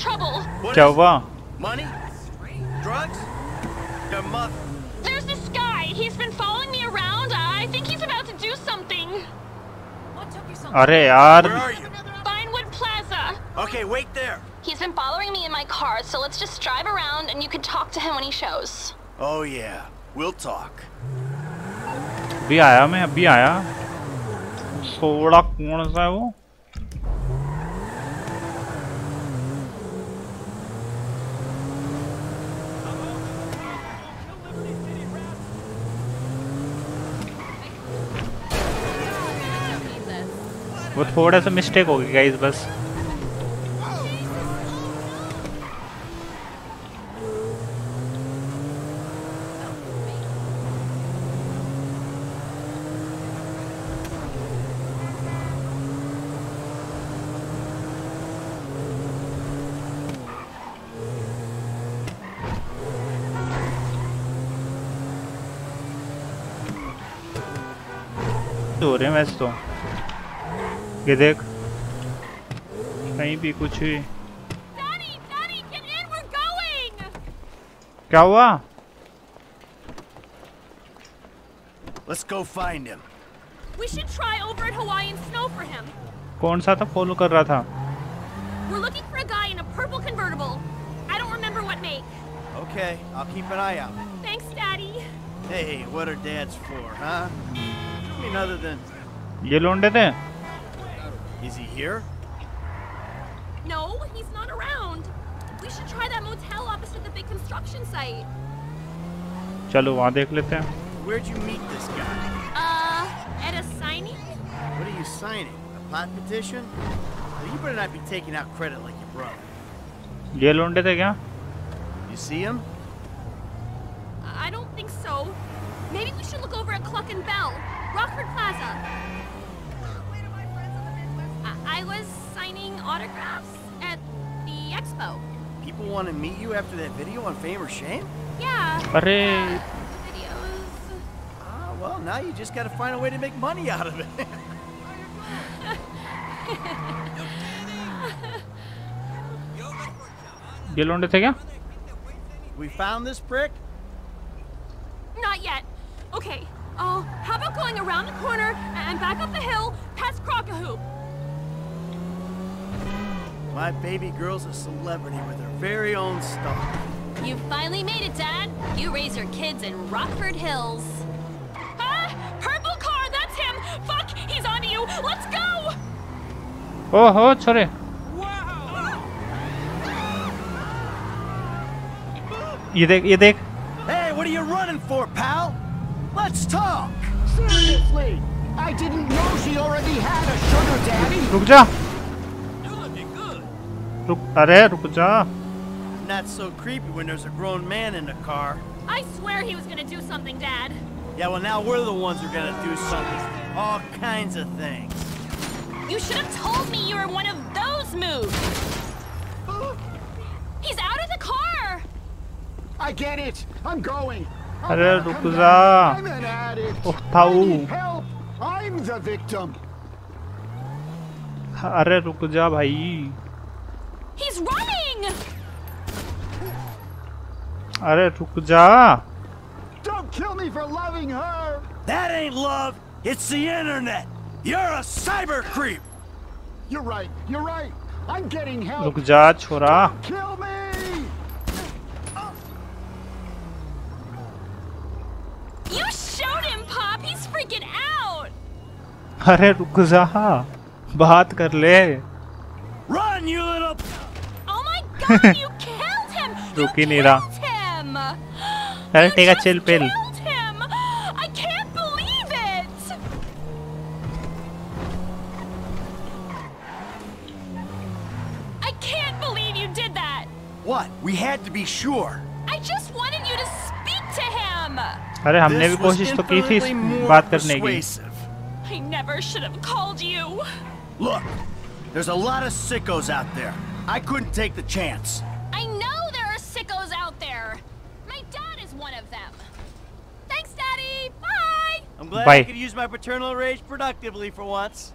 trouble. What क्या is it? हुआ Money? Drugs? Your mother. There's this guy. He's been following me around. I think he's about to do something. What took you so अरे यार Where are you? Vinewood Plaza. Okay, wait there. He's been following me in my car, so let's just drive around and you can talk to him when he shows. Oh yeah, we'll talk. अभी आया मैं अभी आया soda कौन सा है वो वो थोड़ा सा मिस्टेक हो गई गाइस बस रहे वैसे तो। ये देख कहीं भी कुछ भी Daddy, Daddy, get in. We're going. क्या हुआ Let's go find him. We should try over at Hawaiian Snow for him. कौन सा था फॉलो कर रहा था We're looking for a guy in a purple convertible. I don't remember what make. Okay, I'll keep an eye out. Thanks, Daddy. Hey, what are dads for, huh? I mean, other than, ये लोंडे थे Is he here? No, he's not around. We should try that motel opposite the big construction site. चलो वहाँ देख लेते हैं. Where'd you meet this guy? Uh, at a signing. What are you signing? A pot petition? Well, you better not be taking out credit like your brother. ये लौंडे थे क्या? You see him? I don't think so. Maybe we should look over at Cluckin' Bell, Rockford Plaza. I, I was signing autographs at the expo. People want to meet you after that video on Fame or Shame? Yeah. अरे uh, videos. Ah, well, now you just got to find a way to make money out of it. ये लोंडे थे क्या we found this prick? Not yet. Okay. Oh, how about going around the corner and back up the hill past Crockahoop? My baby girl's a celebrity with her very own star. You finally made it, Dad. You raise your kids in Rockford Hills. Ah! Purple car! That's him! Fuck! He's on you! Let's go! ओहो छोरे ये देख ये देख Hey, what are you running for, pal? Let's talk. Seriously, I didn't know she already had a sugar daddy. रुक जा रुक अरे रुक जा Not so creepy when there's a grown man in the car. I swear he was gonna do something, Dad. Yeah, well, now we're the ones who are gonna do something. All kinds of things. You should have told me you were one of those moves. He's out of the car! I get it. I'm going. I'm अरे gonna रुक come जा back. I'm an addict. Oh थाऊ I need help. I'm the victim. अरे रुक जा भाई He's running! अरे रुक जा Don't kill me for loving her. That ain't love. It's the internet. You're a cyber creep. You're right. You're right. I'm getting help. रुक जा छोरा Kill me. You showed him, Pop! He's freaking out! अरे रुक जा बात कर ले रुक ही नहीं रहा killed him! अरे You टेका just chill pill killed him! I can't believe it! I can't believe you did that! What? We had to be sure. I just wanted you to speak to him! अरे हमने भी This was कोशिश तो की थी इस infinitely more बात करने की persuasive. I never should have called you! Look, there's a lot of sickos out there. I couldn't take the chance. I know there are sickos out there! My dad is one of them! Thanks, Daddy! Bye! I'm glad Bye. I could use my paternal rage productively for once.